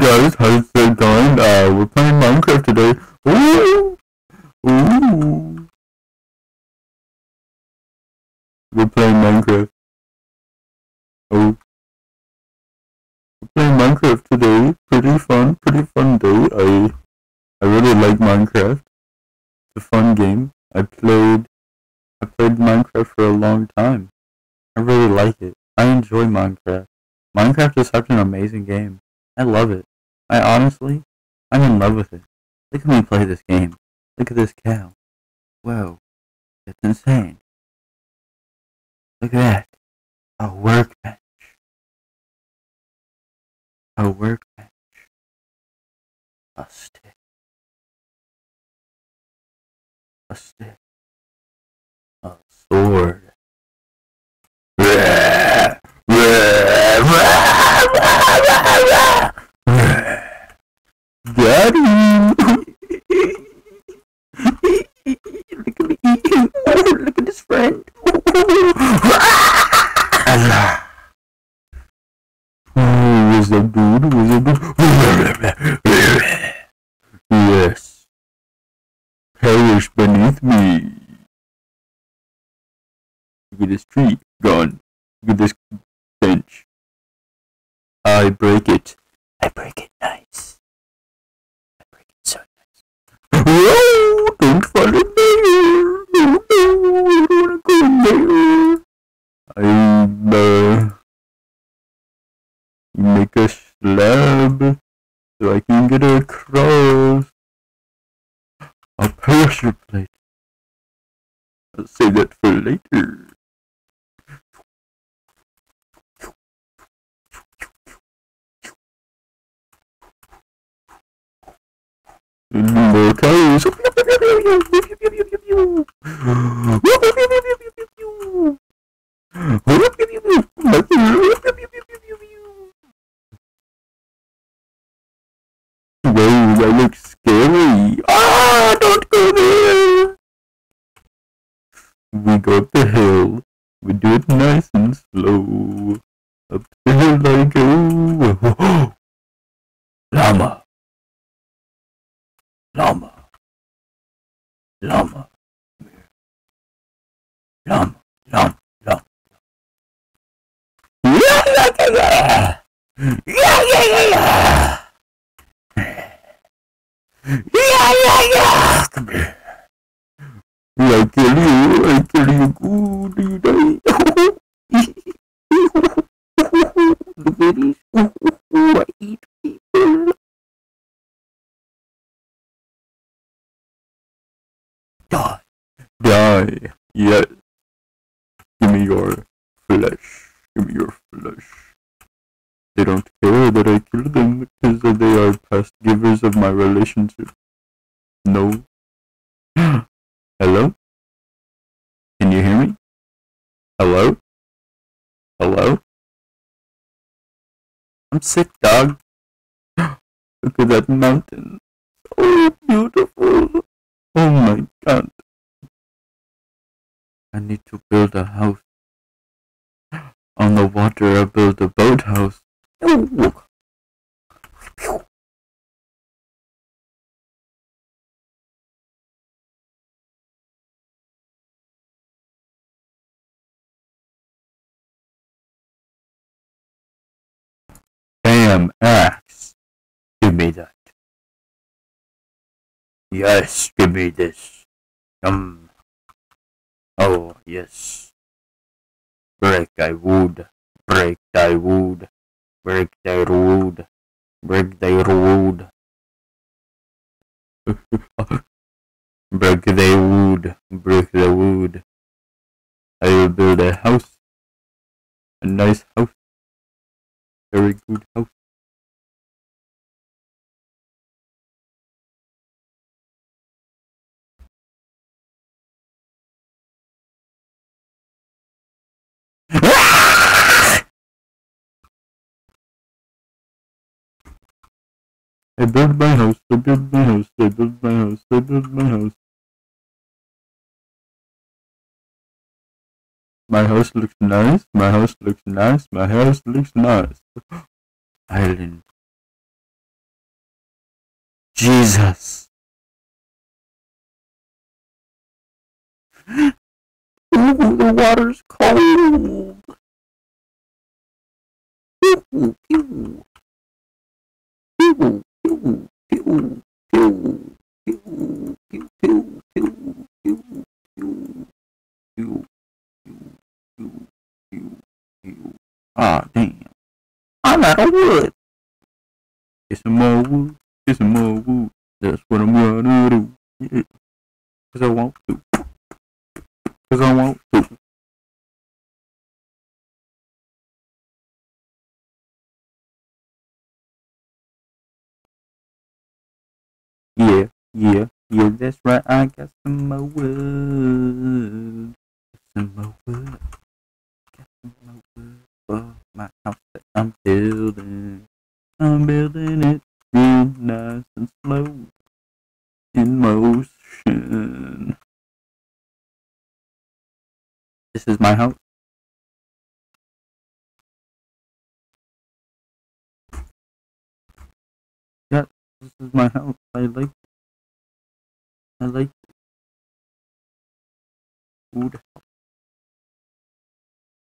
Guys, how's it going? Uh, we're playing Minecraft today. Ooh! Ooh! We're playing Minecraft. Oh. We're playing Minecraft today. Pretty fun, pretty fun day. I I really like Minecraft. It's a fun game. I played I played Minecraft for a long time. I really like it. I enjoy Minecraft. Minecraft is such an amazing game. I love it. I honestly, I'm in love with it. Look at me play this game. Look at this cow. Whoa. It's insane. Look at that. A workbench. A workbench. A stick. A stick. A sword. Daddy! look at me. Oh, look at his friend. oh, what's up, dude? What's up, dude? yes. Perish beneath me. Look at this tree. Gone. Look at this bench. I break it. I, uh, make a slab so I can get across. A pressure plate. I'll save that for later. More cows. nice and slow. Up the hill I go. Llama. Llama. Llama. Llama. Llama. Llama. Yeah, yeah, yeah, yeah. Yeah, yeah, yeah, yeah. Yeah, yeah, yeah. Come here. I kill you. I kill you. Ooh, do you die? Look at this. Ooh, I eat people. Die. Yes. Give me your flesh. Give me your flesh. They don't care that I kill them because they are past givers of my relationship. No. Hello? Can you hear me? Hello? Hello? I'm sick, dog. Look at that mountain. Oh, beautiful. Oh my god. I need to build a house. On the water, I build a boathouse. Oh. Bam, axe. Give me that. Yes, give me this. Um. Oh, yes. Break thy wood. Break thy wood. Break thy wood. Break thy wood. Break thy wood. Break the wood. I will build a house. A nice house. Very good house. I build my house, I build my house, I build my house, I build my house. My house looks nice, my house looks nice, my house looks nice. Island. Jesus. Ooh, the water's cold. Pew, pew. Pew, Ah, damn. I'm out of wood. Get some more wood. Get some more wood. That's what I'm gonna do. Cause I want to. Cause I want to. Yeah, yeah, yeah, that's right. I got some more wood. Some more wood. Got some more wood for my house that I'm building. I'm building it real nice and slow in motion. This is my house. This is my house. I like. I like. Good house.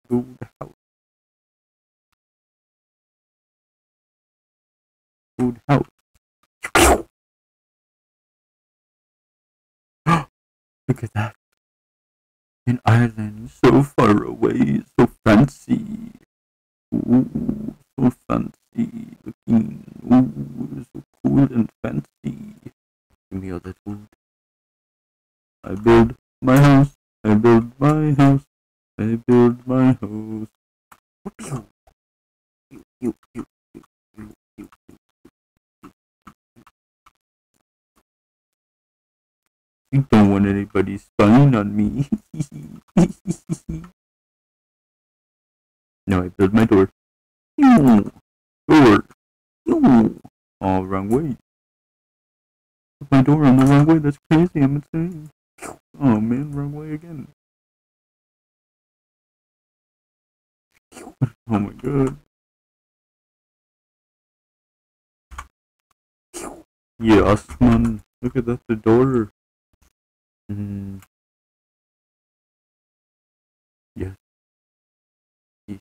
Good house. Good house. Look at that. An island so far away, so fancy. Ooh, so fancy looking. Ooh, so cool and fancy. Give me all that wood. I build my house. I build my house. I build my house. Pew, pew, pew, pew, pew, pew, pew, pew. You don't want anybody spying on me. now I build my door. Door. Oh, wrong way. My door on the wrong way. That's crazy. I'm insane. Oh man, wrong way again. Oh my god. Yes, man. Look at that, the door. Mm. Peace.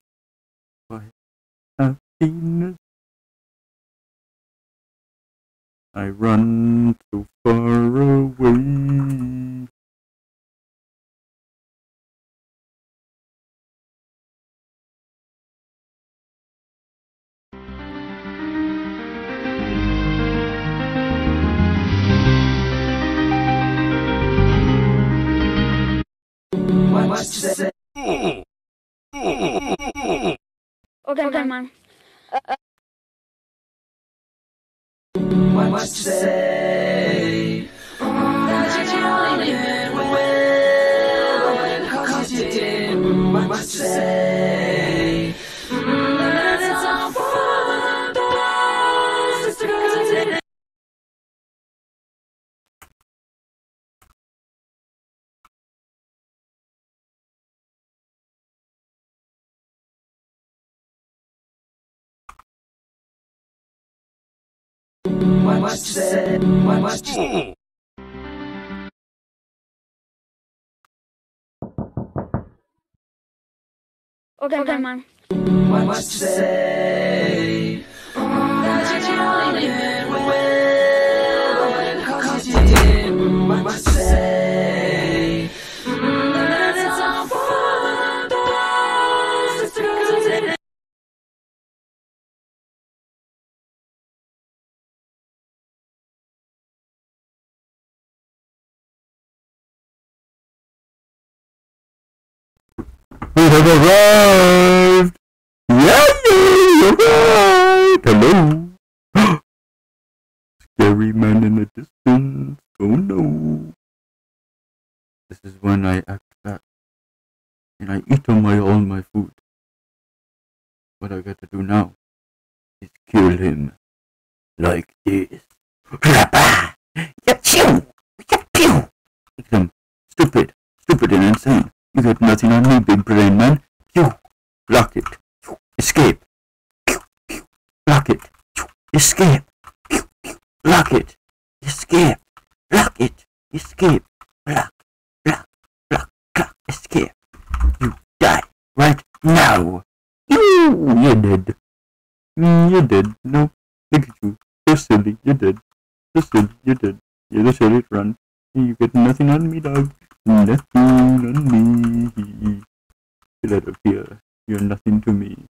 Quiet. Happiness. I run too far away. Okay, okay man. much said, much said. Okay, okay, mom. Much said. We have arrived! Yay! Arrived! Hello! Scary man in the distance. Oh no! This is when I act fat. And I eat all my all my food. What I got to do now is kill him. Like this. Rappa! Yachoo! Look at him. Stupid. Stupid and insane. You got nothing on me, big brain man. You block it. You Escape. Block it. You Escape. Block it. Escape. Block it. Escape. Block. Block. Block. Block. Escape. You die right now. You. You're dead. You're dead. No. Look at you. So silly. You're dead. So silly. You're dead. You're the silly run. You get nothing on me, dog. Nothing on me. Get out of here. You're nothing to me.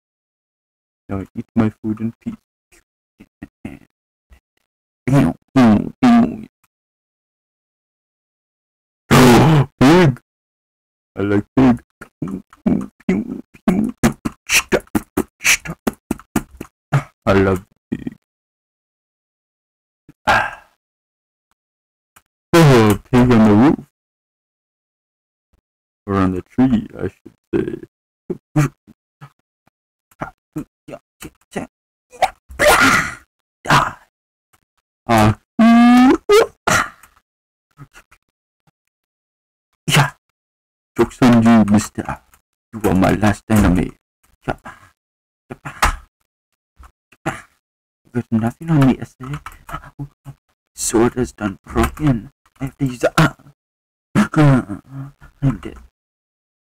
Now eat my food in peace. Pig! I like pig. I love pig. Oh, pig on the roof. Or on the tree, I should say. Uh, yeah. Joke's on you, mister. You are my last enemy. Yeah. Yeah. There's nothing on me, essay. Sword has done broken. I have to use. Uh, I'm dead.